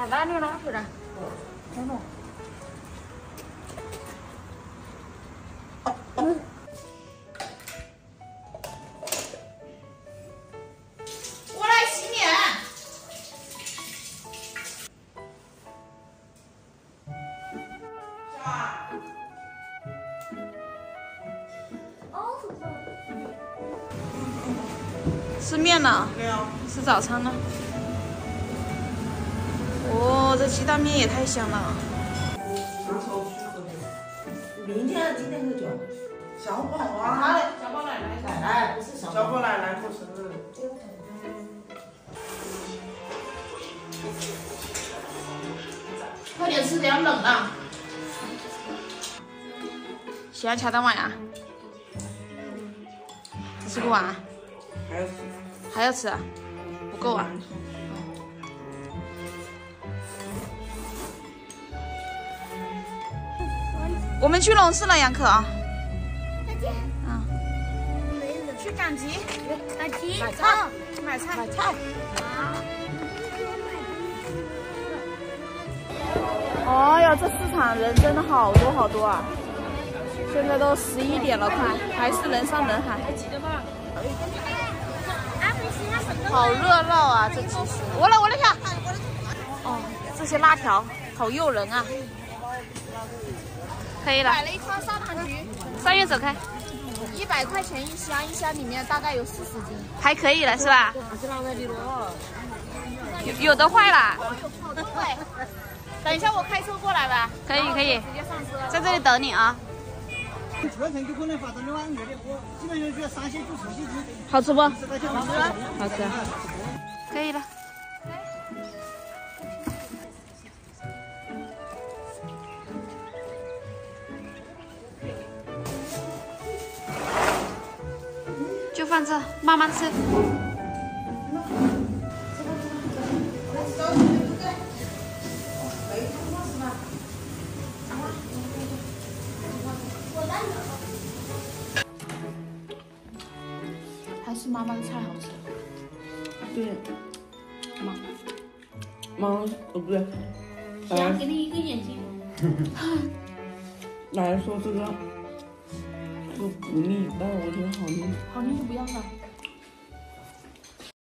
把哪里拉回来？等等。我来洗面。吃面了，吃早餐了。哦，这鸡蛋面也太香了。明天今天喝酒。小宝啊，小宝奶奶，奶奶不是小小宝奶奶过生日，快点吃，等下冷了。喜欢吃蛋碗呀？吃不完啊？还有还要吃啊？不够啊？我们去龙市了，杨可啊。再见。嗯，去赶集，赶集，买菜，买菜，买菜。哎呀，这市场人真的好多好多啊！现在都十一点了，快还是人山人海。好热闹啊！这集市，我来，我来看。哦，这些辣条好诱人啊！可以了，买了一筐砂糖橘，三月走开，一百块钱一箱，一箱里面大概有四十斤。还可以了是吧？有有的坏了，对，等一下我开车过来吧。可以可以，直接上车。在这里等你啊。好吃不？好吃，可以了。放这，慢慢吃。还是妈妈的菜好吃。对，妈，妈，哦不对，想给你一个眼睛。奶奶说这个就不腻，但是我觉得好腻。好腻就不要了。